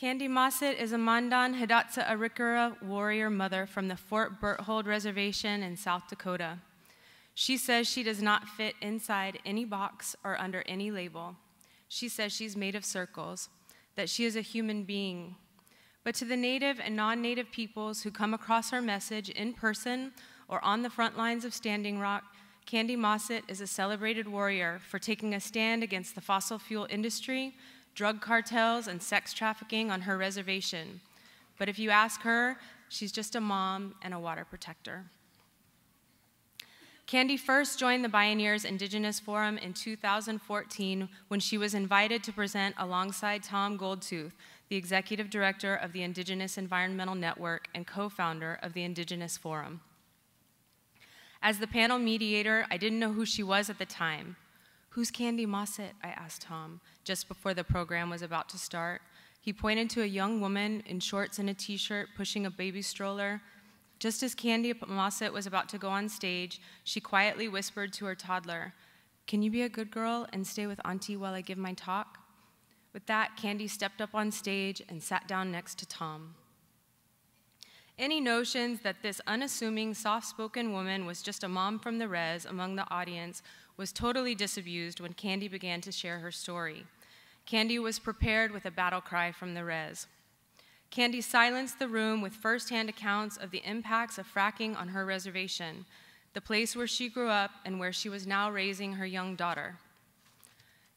Kandi Mossett is a Mandan Hidatsa Arikara warrior mother from the Fort Berthold Reservation in South Dakota. She says she does not fit inside any box or under any label. She says she's made of circles, that she is a human being. But to the native and non native peoples who come across her message in person or on the front lines of Standing Rock, Kandi Mossett is a celebrated warrior for taking a stand against the fossil fuel industry, drug cartels, and sex trafficking on her reservation. But if you ask her, she's just a mom and a water protector. Kandi first joined the Bioneers Indigenous Forum in 2014 when she was invited to present alongside Tom Goldtooth, the executive director of the Indigenous Environmental Network and co founder of the Indigenous Forum. As the panel mediator, I didn't know who she was at the time. Who's Kandi Mossett? I asked Tom just before the program was about to start. He pointed to a young woman in shorts and a t shirt pushing a baby stroller just as Kandi Mossett was about to go on stage, she quietly whispered to her toddler, Can you be a good girl and stay with Auntie while I give my talk? With that, Kandi stepped up on stage and sat down next to Tom. Any notions that this unassuming, soft spoken woman was just a mom from the res among the audience was totally disabused when Kandi began to share her story. Kandi was prepared with a battle cry from the res. Kandi silenced the room with firsthand accounts of the impacts of fracking on her reservation, the place where she grew up and where she was now raising her young daughter.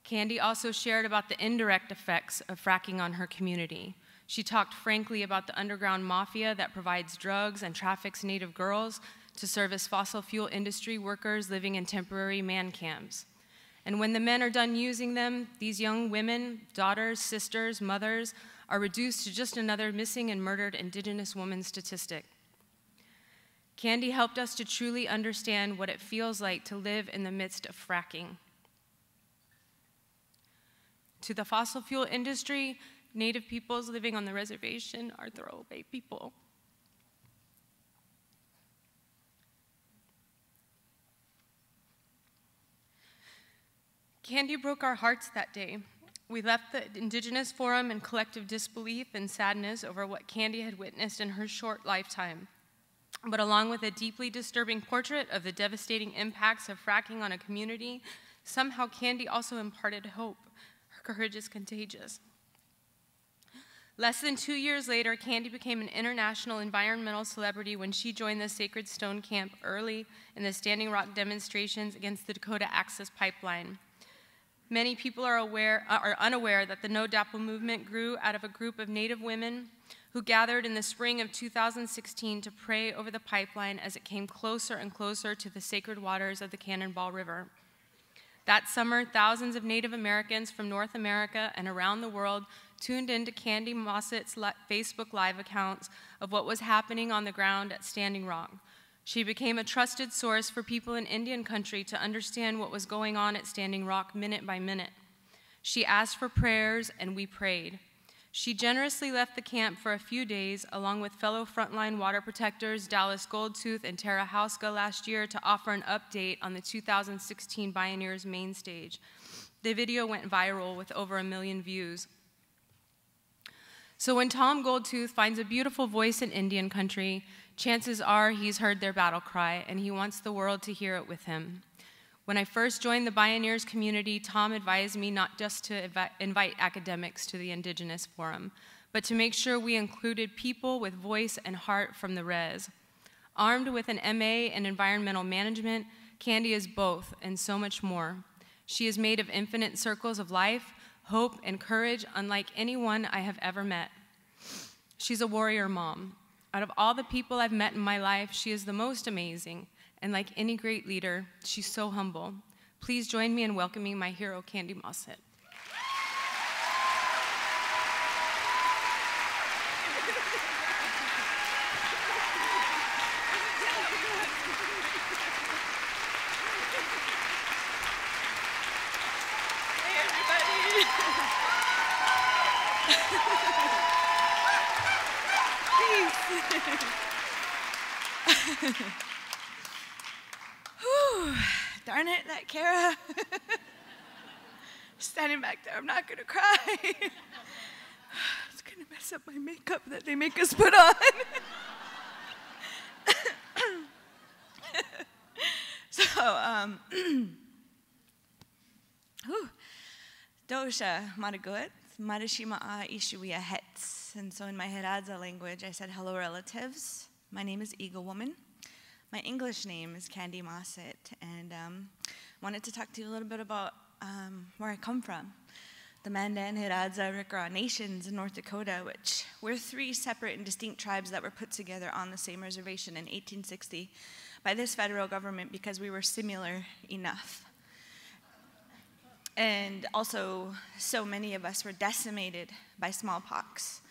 Kandi also shared about the indirect effects of fracking on her community. She talked frankly about the underground mafia that provides drugs and traffics Native girls to service fossil fuel industry workers living in temporary man camps. And when the men are done using them, these young women, daughters, sisters, mothers, are reduced to just another missing and murdered Indigenous woman statistic. Kandi helped us to truly understand what it feels like to live in the midst of fracking. To the fossil fuel industry, Native peoples living on the reservation are throwaway people. Kandi broke our hearts that day we left the Indigenous Forum in collective disbelief and sadness over what Kandi had witnessed in her short lifetime. But along with a deeply disturbing portrait of the devastating impacts of fracking on a community, somehow Kandi also imparted hope. Her courage is contagious. Less than two years later, Kandi became an international environmental celebrity when she joined the Sacred Stone Camp early in the Standing Rock demonstrations against the Dakota Access Pipeline. Many people are, aware, uh, are unaware that the No DAPL movement grew out of a group of Native women who gathered in the spring of 2016 to pray over the pipeline as it came closer and closer to the sacred waters of the Cannonball River. That summer, thousands of Native Americans from North America and around the world tuned into Kandi Mossett's Facebook Live accounts of what was happening on the ground at Standing Rock, she became a trusted source for people in Indian country to understand what was going on at Standing Rock minute by minute. She asked for prayers, and we prayed. She generously left the camp for a few days, along with fellow frontline water protectors Dallas Goldtooth and Tara Houska last year, to offer an update on the 2016 Bioneers main stage. The video went viral with over a million views. So when Tom Goldtooth finds a beautiful voice in Indian country, chances are he's heard their battle cry and he wants the world to hear it with him. When I first joined the Bioneers community, Tom advised me not just to invite academics to the Indigenous Forum, but to make sure we included people with voice and heart from the res. Armed with an MA in environmental management, Kandi is both and so much more. She is made of infinite circles of life, hope, and courage unlike anyone I have ever met. She's a warrior mom, out of all the people I've met in my life, she is the most amazing. And like any great leader, she's so humble. Please join me in welcoming my hero, Kandi Mossett. Whew, darn it, that Cara. Standing back there, I'm not gonna cry. it's gonna gonna mess up my makeup that they make us put on. so, um, Dosha Maragut, Marashima A Ishuia Hetz. And so in my Hidatsa language, I said, hello relatives. My name is Eagle Woman. My English name is Kandi Mossett, and um, wanted to talk to you a little bit about um, where I come from. The Mandan, Hidatsa, Rikara nations in North Dakota, which we're three separate and distinct tribes that were put together on the same reservation in 1860 by this federal government because we were similar enough. And also, so many of us were decimated by smallpox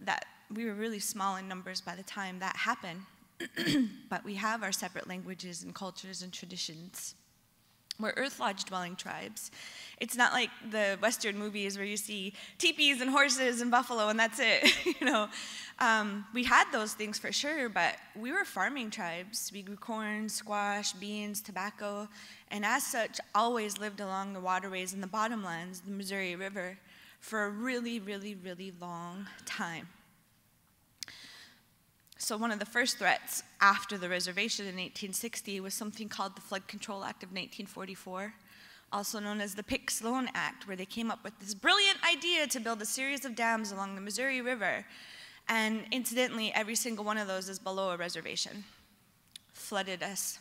that we were really small in numbers by the time that happened. but we have our separate languages and cultures and traditions. We're Earth Lodge dwelling tribes. It's not like the Western movies where you see teepees and horses and buffalo and that's it. you know, um, we had those things for sure, but we were farming tribes. We grew corn, squash, beans, tobacco, and as such, always lived along the waterways and the bottomlands, the Missouri River, for a really, really, really long time. So, one of the first threats after the reservation in 1860 was something called the Flood Control Act of 1944, also known as the Pick Sloan Act, where they came up with this brilliant idea to build a series of dams along the Missouri River. And incidentally, every single one of those is below a reservation. Flooded us.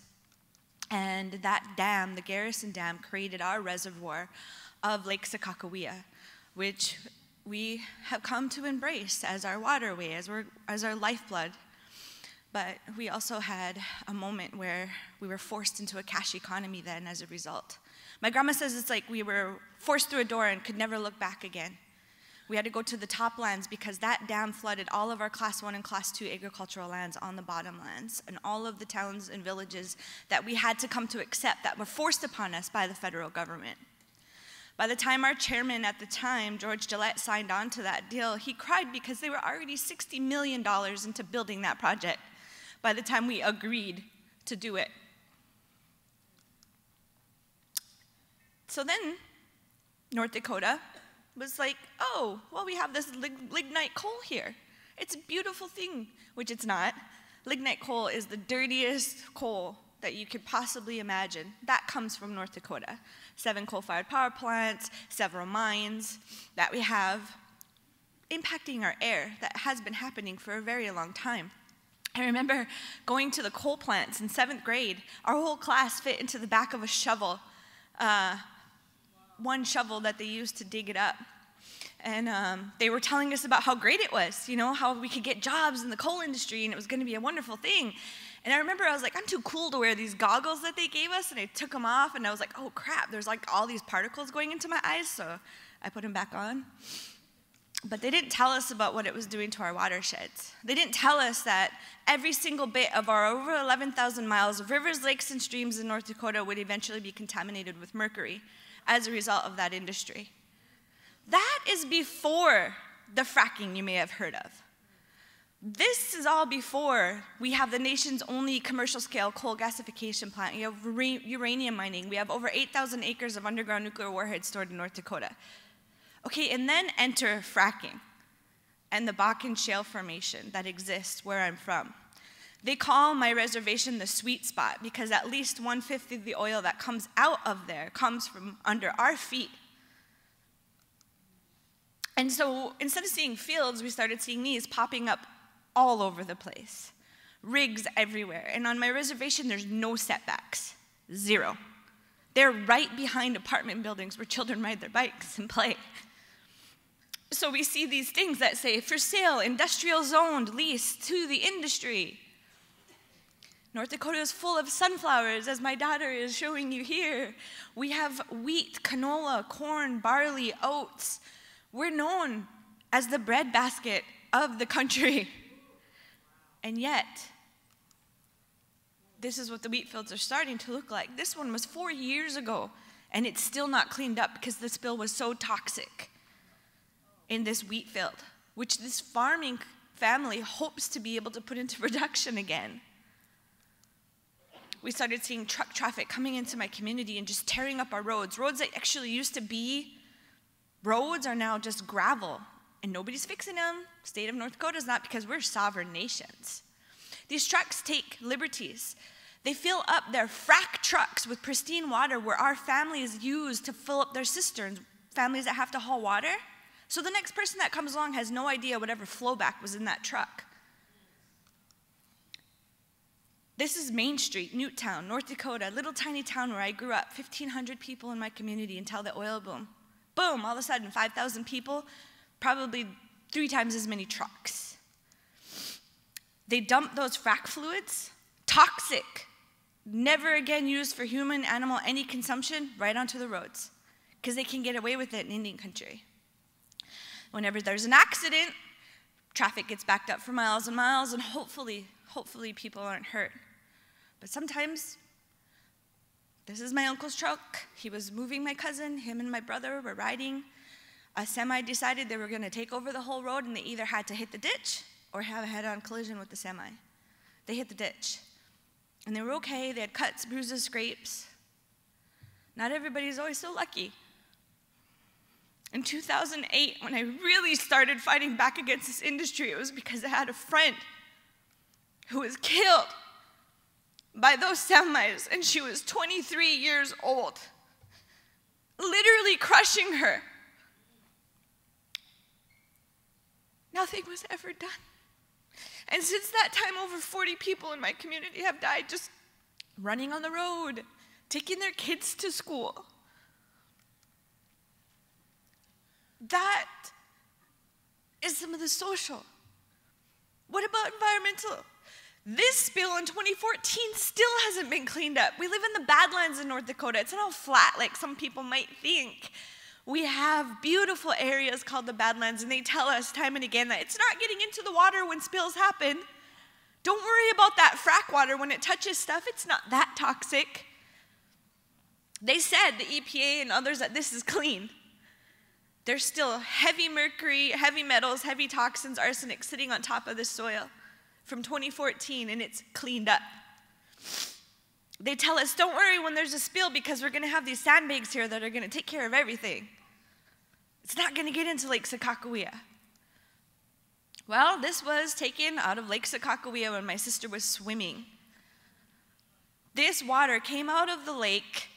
And that dam, the Garrison Dam, created our reservoir of Lake Sakakawea, which we have come to embrace as our waterway, as, as our lifeblood. But we also had a moment where we were forced into a cash economy then as a result. My grandma says it's like we were forced through a door and could never look back again. We had to go to the top lands because that dam flooded all of our class one and class two agricultural lands on the bottom lands and all of the towns and villages that we had to come to accept that were forced upon us by the federal government. By the time our chairman at the time, George Gillette, signed on to that deal, he cried because they were already $60 million into building that project by the time we agreed to do it. So then, North Dakota was like, oh, well, we have this lig- lignite coal here. It's a beautiful thing, which it's not. Lignite coal is the dirtiest coal that you could possibly imagine. That comes from North Dakota. Seven coal fired power plants, several mines that we have impacting our air that has been happening for a very long time. I remember going to the coal plants in seventh grade. Our whole class fit into the back of a shovel, uh, one shovel that they used to dig it up. And um, they were telling us about how great it was, you know, how we could get jobs in the coal industry and it was going to be a wonderful thing. And I remember I was like, I'm too cool to wear these goggles that they gave us. And I took them off and I was like, oh crap, there's like all these particles going into my eyes. So I put them back on. But they didn't tell us about what it was doing to our watersheds. They didn't tell us that every single bit of our over 11,000 miles of rivers, lakes, and streams in North Dakota would eventually be contaminated with mercury as a result of that industry. That is before the fracking you may have heard of. This is all before we have the nation's only commercial scale coal gasification plant. We have uranium mining. We have over 8,000 acres of underground nuclear warheads stored in North Dakota. Okay, and then enter fracking and the Bakken Shale Formation that exists where I'm from. They call my reservation the sweet spot because at least one fifth of the oil that comes out of there comes from under our feet. And so instead of seeing fields, we started seeing these popping up all over the place, rigs everywhere. And on my reservation, there's no setbacks, zero. They're right behind apartment buildings where children ride their bikes and play. So we see these things that say, for sale, industrial zoned, leased to the industry. North Dakota is full of sunflowers, as my daughter is showing you here. We have wheat, canola, corn, barley, oats. We're known as the breadbasket of the country. And yet, this is what the wheat fields are starting to look like. This one was four years ago, and it's still not cleaned up because the spill was so toxic in this wheat field, which this farming family hopes to be able to put into production again. We started seeing truck traffic coming into my community and just tearing up our roads. Roads that actually used to be roads are now just gravel and nobody's fixing them. State of North Dakota is not because we're sovereign nations. These trucks take liberties. They fill up their frac trucks with pristine water where our families use to fill up their cisterns, families that have to haul water. So the next person that comes along has no idea whatever flowback was in that truck. This is Main Street, New Town, North Dakota, little tiny town where I grew up, 1,500 people in my community until the oil boom. Boom, all of a sudden, 5,000 people, probably three times as many trucks. They dump those frac fluids, toxic, never again used for human, animal, any consumption, right onto the roads because they can get away with it in Indian country. Whenever there's an accident, traffic gets backed up for miles and miles, and hopefully, hopefully people aren't hurt. But sometimes, this is my uncle's truck. He was moving my cousin, him and my brother were riding. A semi decided they were going to take over the whole road, and they either had to hit the ditch or have a head on collision with the semi. They hit the ditch. And they were okay. They had cuts, bruises, scrapes. Not everybody's always so lucky. In 2008, when I really started fighting back against this industry, it was because I had a friend who was killed by those semis, and she was 23 years old, literally crushing her. Nothing was ever done. And since that time, over 40 people in my community have died just running on the road, taking their kids to school. That is some of the social. What about environmental? This spill in 2014 still hasn't been cleaned up. We live in the Badlands in North Dakota. It's not all flat like some people might think. We have beautiful areas called the Badlands, and they tell us time and again that it's not getting into the water when spills happen. Don't worry about that frac water when it touches stuff, it's not that toxic. They said, the EPA and others, that this is clean. There's still heavy mercury, heavy metals, heavy toxins, arsenic sitting on top of the soil from 2014, and it's cleaned up. They tell us, don't worry when there's a spill because we're going to have these sandbags here that are going to take care of everything. It's not going to get into Lake Sakakawea. Well, this was taken out of Lake Sakakawea when my sister was swimming. This water came out of the lake,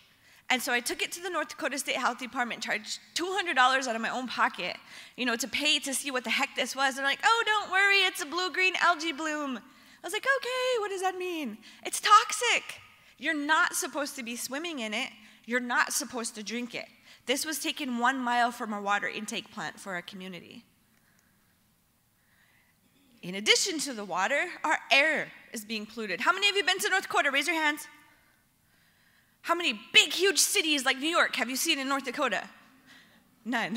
and so I took it to the North Dakota State Health Department, charged $200 out of my own pocket, you know, to pay to see what the heck this was. And They're like, oh, don't worry, it's a blue-green algae bloom. I was like, okay, what does that mean? It's toxic. You're not supposed to be swimming in it. You're not supposed to drink it. This was taken one mile from a water intake plant for our community. In addition to the water, our air is being polluted. How many of you been to North Dakota? Raise your hands. How many big, huge cities like New York have you seen in North Dakota? None.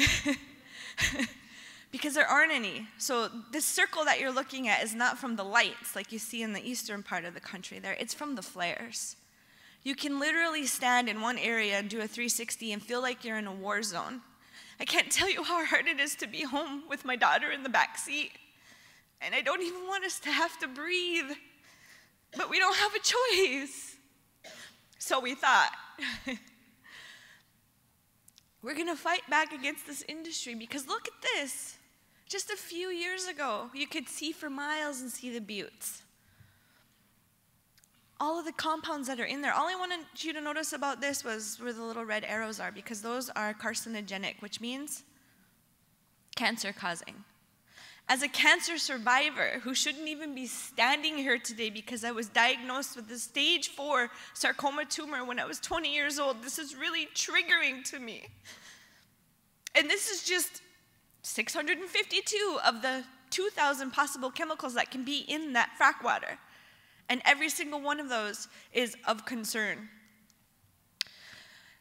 because there aren't any. So, this circle that you're looking at is not from the lights like you see in the eastern part of the country there, it's from the flares. You can literally stand in one area and do a 360 and feel like you're in a war zone. I can't tell you how hard it is to be home with my daughter in the back seat. And I don't even want us to have to breathe. But we don't have a choice. So we thought, we're going to fight back against this industry because look at this. Just a few years ago, you could see for miles and see the buttes all of the compounds that are in there. All I wanted you to notice about this was where the little red arrows are, because those are carcinogenic, which means cancer causing. As a cancer survivor who shouldn't even be standing here today because I was diagnosed with a stage four sarcoma tumor when I was 20 years old, this is really triggering to me. And this is just 652 of the 2,000 possible chemicals that can be in that frac water. And every single one of those is of concern.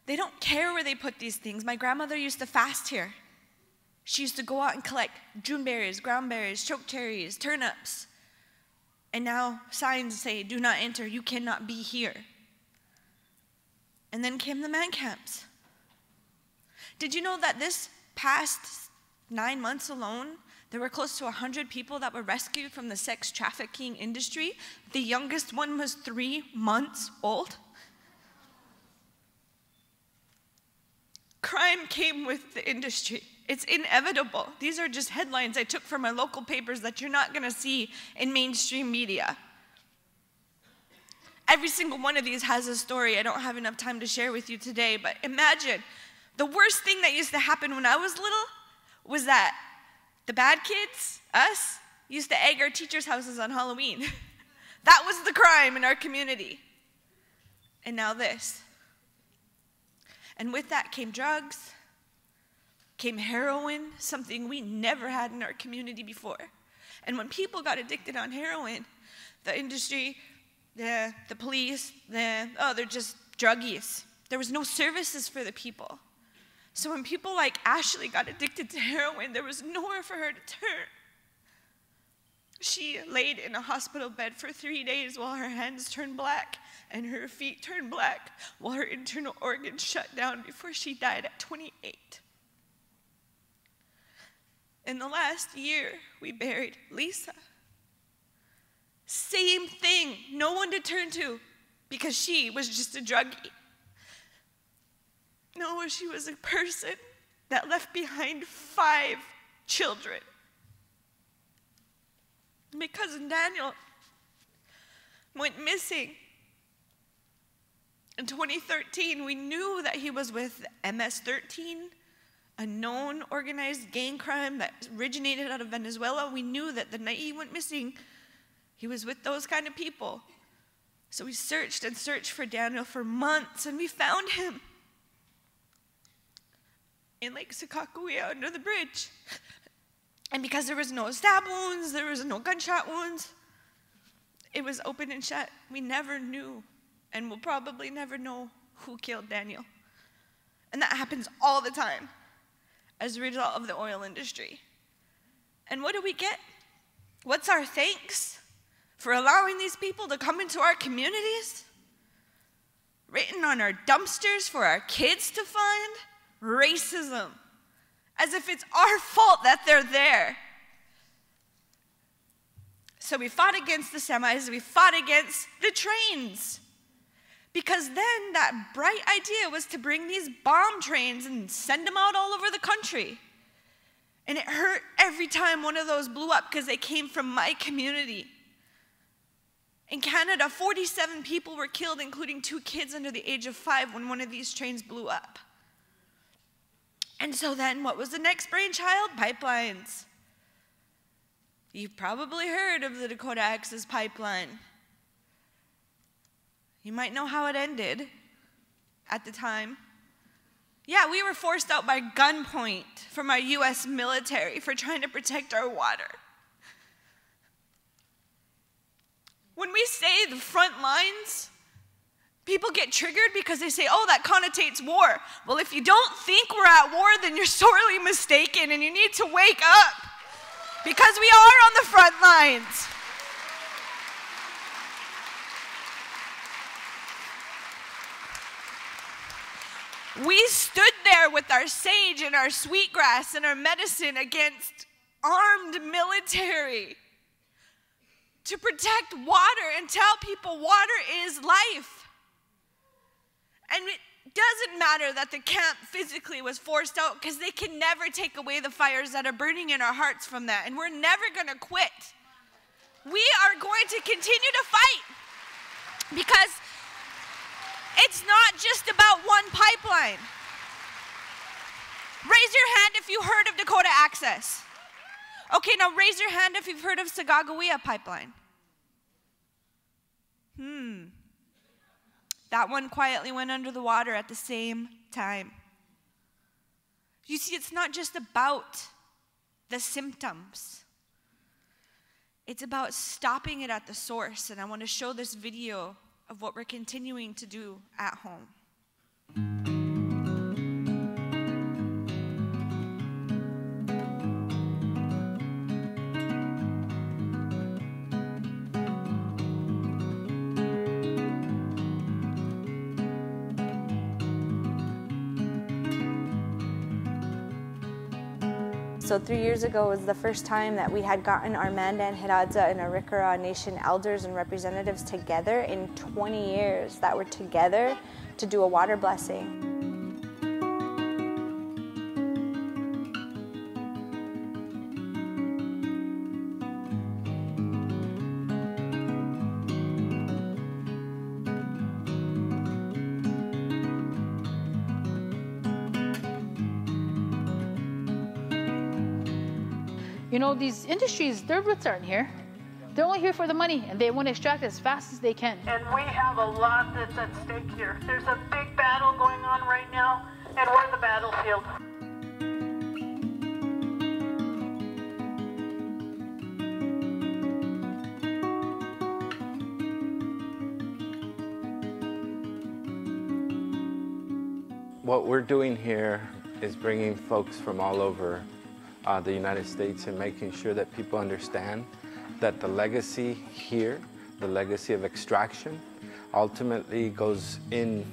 They don't care where they put these things. My grandmother used to fast here. She used to go out and collect June berries, ground berries, choke cherries, turnips. And now signs say, do not enter, you cannot be here. And then came the man camps. Did you know that this past nine months alone, there were close to 100 people that were rescued from the sex trafficking industry. The youngest one was three months old. Crime came with the industry. It's inevitable. These are just headlines I took from my local papers that you're not going to see in mainstream media. Every single one of these has a story I don't have enough time to share with you today, but imagine the worst thing that used to happen when I was little was that the bad kids, us, used to egg our teachers' houses on Halloween. that was the crime in our community. And now this. And with that came drugs, came heroin, something we never had in our community before. And when people got addicted on heroin, the industry, the, the police, the, oh, they're just druggies. There was no services for the people. So when people like Ashley got addicted to heroin, there was nowhere for her to turn. She laid in a hospital bed for three days while her hands turned black and her feet turned black while her internal organs shut down before she died at 28. In the last year, we buried Lisa. Same thing, no one to turn to because she was just a druggie. No, she was a person that left behind five children. My cousin Daniel went missing. In 2013, we knew that he was with MS 13, a known organized gang crime that originated out of Venezuela. We knew that the night he went missing, he was with those kind of people. So we searched and searched for Daniel for months and we found him in Lake Sakakawea under the bridge. And because there was no stab wounds, there was no gunshot wounds, it was open and shut. We never knew, and we'll probably never know who killed Daniel. And that happens all the time as a result of the oil industry. And what do we get? What's our thanks for allowing these people to come into our communities? Written on our dumpsters for our kids to find? Racism as if it's our fault that they're there. So we fought against the semis, we fought against the trains. Because then that bright idea was to bring these bomb trains and send them out all over the country. And it hurt every time one of those blew up because they came from my community. In Canada, 47 people were killed, including two kids under the age of five, when one of these trains blew up. And so then, what was the next brainchild? Pipelines. You've probably heard of the Dakota Access Pipeline. You might know how it ended at the time. Yeah, we were forced out by gunpoint from our US military for trying to protect our water. When we say the front lines, People get triggered because they say, oh, that connotates war. Well, if you don't think we're at war, then you're sorely mistaken and you need to wake up because we are on the front lines. We stood there with our sage and our sweetgrass and our medicine against armed military to protect water and tell people water is life. And it doesn't matter that the camp physically was forced out because they can never take away the fires that are burning in our hearts from that. And we're never going to quit. We are going to continue to fight because it's not just about one pipeline. Raise your hand if you heard of Dakota Access. Okay, now raise your hand if you've heard of Sacagawea Pipeline. Hmm. That one quietly went under the water at the same time. You see, it's not just about the symptoms. It's about stopping it at the source. And I want to show this video of what we're continuing to do at home. So three years ago was the first time that we had gotten our Mandan, Hidatsa, and Arikara Nation elders and representatives together in 20 years that were together to do a water blessing. Know, these industries, their roots aren't here. They're only here for the money and they want to extract as fast as they can. And we have a lot that's at stake here. There's a big battle going on right now, and we're the battlefield. What we're doing here is bringing folks from all over uh, the United States and making sure that people understand that the legacy here, the legacy of extraction, ultimately goes in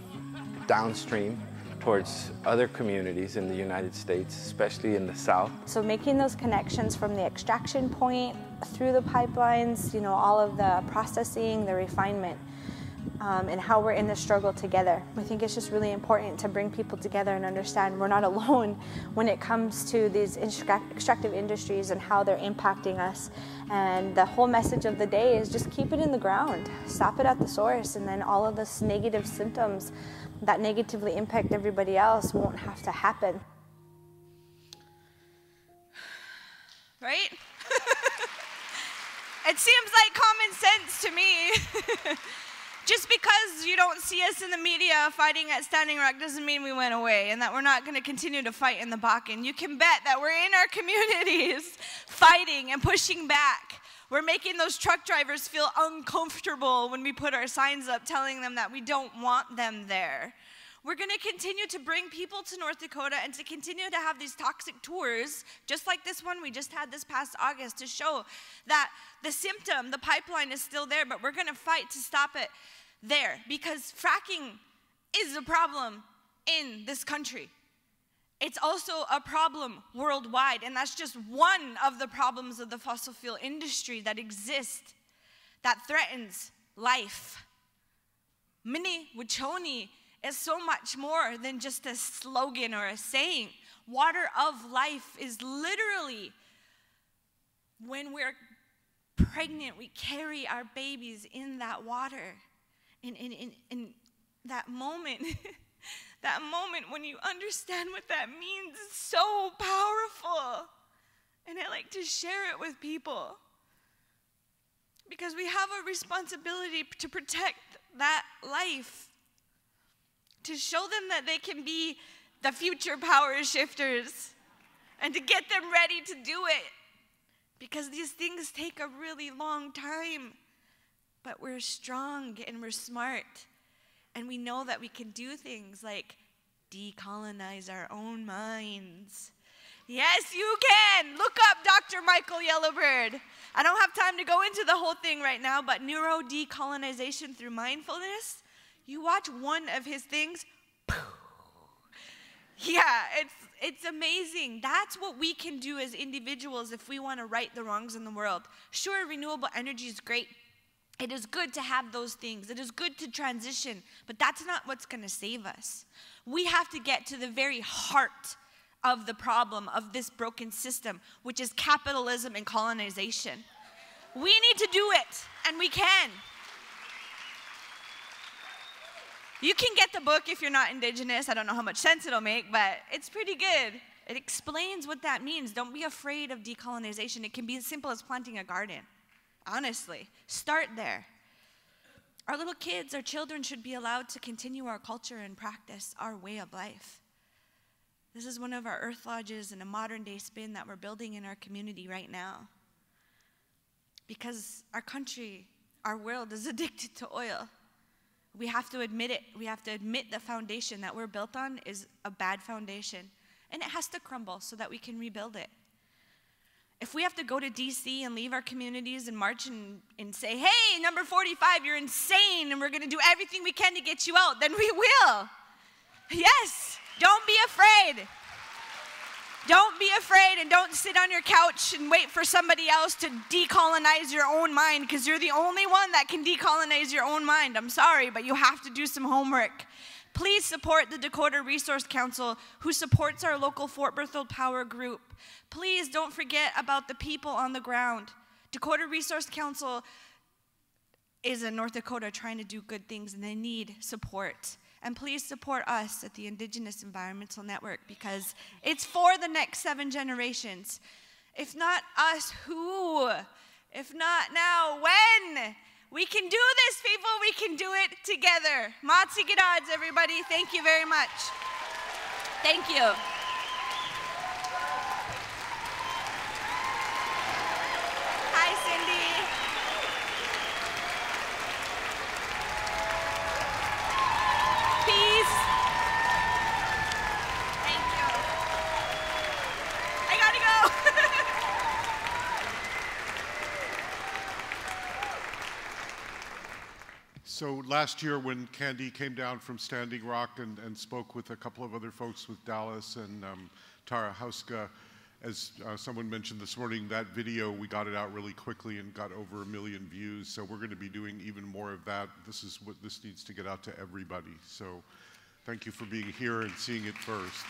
downstream towards other communities in the United States, especially in the South. So making those connections from the extraction point through the pipelines, you know, all of the processing, the refinement, um, and how we're in the struggle together. I think it's just really important to bring people together and understand we're not alone when it comes to these extractive industries and how they're impacting us. And the whole message of the day is just keep it in the ground, stop it at the source, and then all of this negative symptoms that negatively impact everybody else won't have to happen. Right? it seems like common sense to me. Just because you don't see us in the media fighting at Standing Rock doesn't mean we went away and that we're not going to continue to fight in the Bakken. You can bet that we're in our communities fighting and pushing back. We're making those truck drivers feel uncomfortable when we put our signs up telling them that we don't want them there. We're going to continue to bring people to North Dakota and to continue to have these toxic tours, just like this one we just had this past August, to show that the symptom, the pipeline is still there, but we're going to fight to stop it there because fracking is a problem in this country. It's also a problem worldwide, and that's just one of the problems of the fossil fuel industry that exists that threatens life. Mni Wiconi is so much more than just a slogan or a saying. Water of life is literally when we're pregnant, we carry our babies in that water. In, in, in, in that moment, that moment when you understand what that means is so powerful. And I like to share it with people because we have a responsibility to protect that life to show them that they can be the future power shifters and to get them ready to do it. Because these things take a really long time. But we're strong and we're smart. And we know that we can do things like decolonize our own minds. Yes, you can. Look up Dr. Michael Yellow Bird. I don't have time to go into the whole thing right now, but neuro decolonization through mindfulness you watch one of his things, yeah, it's, it's amazing. That's what we can do as individuals if we want to right the wrongs in the world. Sure, renewable energy is great. It is good to have those things. It is good to transition, but that's not what's going to save us. We have to get to the very heart of the problem of this broken system, which is capitalism and colonization. We need to do it, and we can. You can get the book if you're not indigenous. I don't know how much sense it'll make, but it's pretty good. It explains what that means. Don't be afraid of decolonization. It can be as simple as planting a garden. Honestly, start there. Our little kids, our children should be allowed to continue our culture and practice our way of life. This is one of our earth lodges and a modern day spin that we're building in our community right now. Because our country, our world is addicted to oil. We have to admit it. We have to admit the foundation that we're built on is a bad foundation. And it has to crumble so that we can rebuild it. If we have to go to DC and leave our communities and march and, and say, hey, number 45, you're insane, and we're going to do everything we can to get you out, then we will. Yes, don't be afraid. Don't be afraid and don't sit on your couch and wait for somebody else to decolonize your own mind because you're the only one that can decolonize your own mind. I'm sorry, but you have to do some homework. Please support the Dakota Resource Council, who supports our local Fort Berthold Power Group. Please don't forget about the people on the ground. Dakota Resource Council is in North Dakota trying to do good things and they need support. And please support us at the Indigenous Environmental Network because it's for the next seven generations. If not us, who? If not now, when? We can do this, people. We can do it together. Matzi Gadads, everybody. Thank you very much. Thank you. Hi, Cindy. Peace. Thank you. I gotta go. So last year, when Kandi came down from Standing Rock and, and spoke with a couple of other folks with Dallas and um, Tara Houska, as uh, someone mentioned this morning, that video, we got it out really quickly and got over a million views. So we're going to be doing even more of that. This is what this needs to get out to everybody. So thank you for being here and seeing it first.